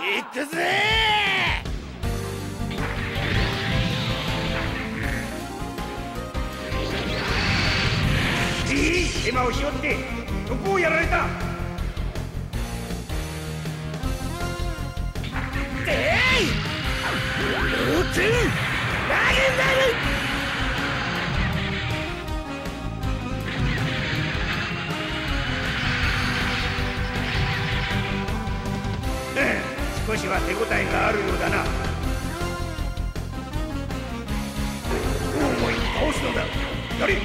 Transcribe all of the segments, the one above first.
行くぜガガ手間をしおってどこをやられたガいガガ投げガガガは手応えがあるようだな。思いに倒すのだ。やれ。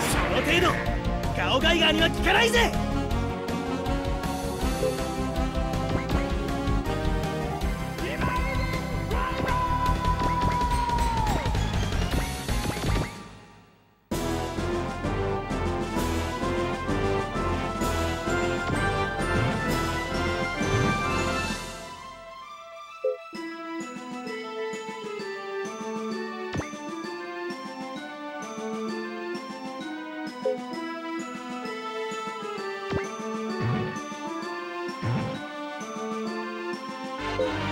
その程度。ガオガイガーには効かないぜ。you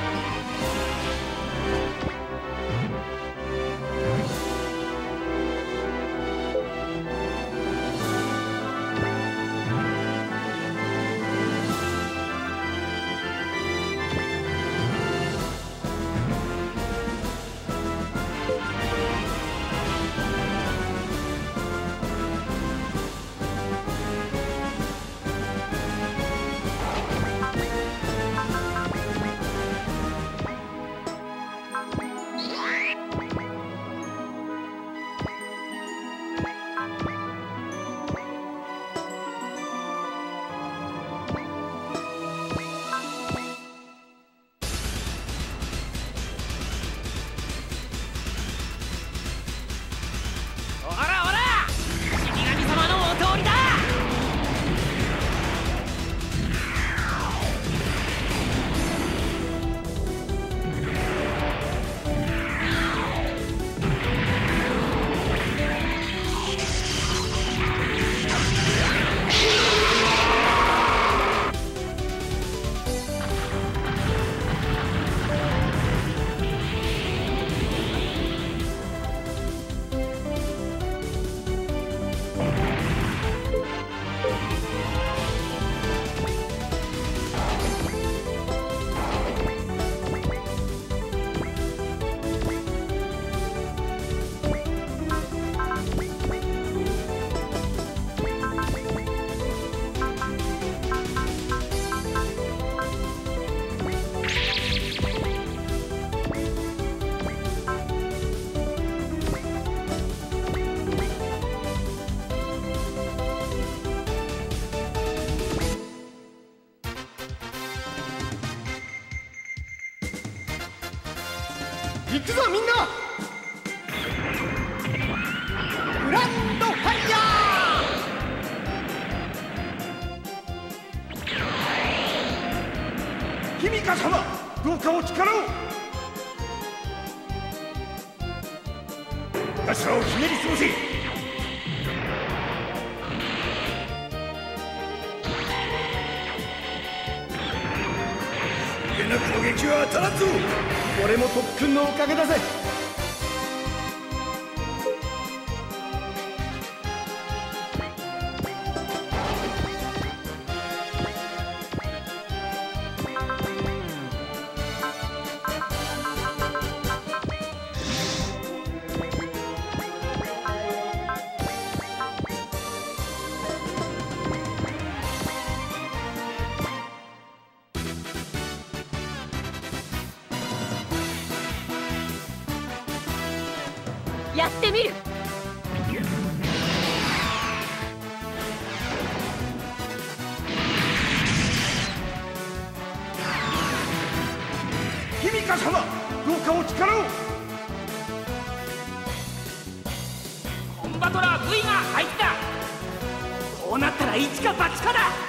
行くぞみんな。グランドファイヤー。君か様どうかお力を。頭をひねり過ごせ。な攻撃は当たらんぞ。俺も特訓のおかげだぜ。やってみる。君か様どうかお力を。コンバトラー V が入った。こうなったら一か八かだ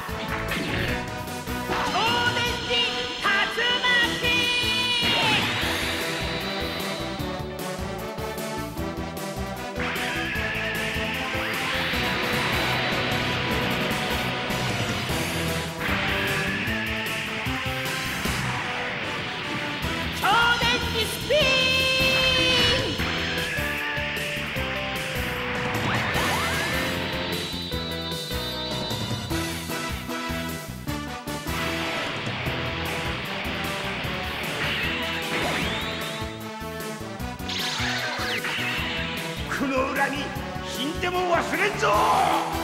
に死んでも忘れんぞ！